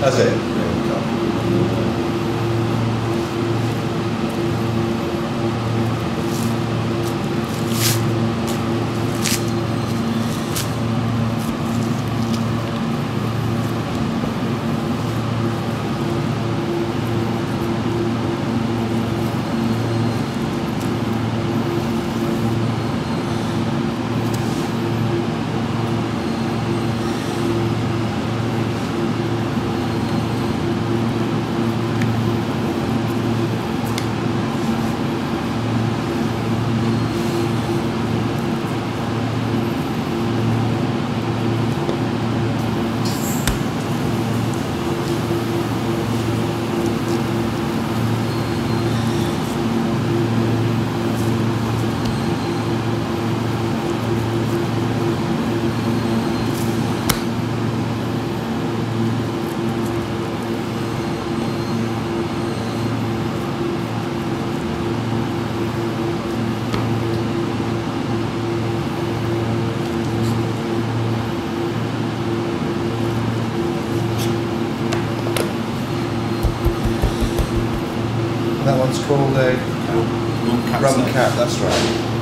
That's it. That one's called a Rum cap rum cap, that's right.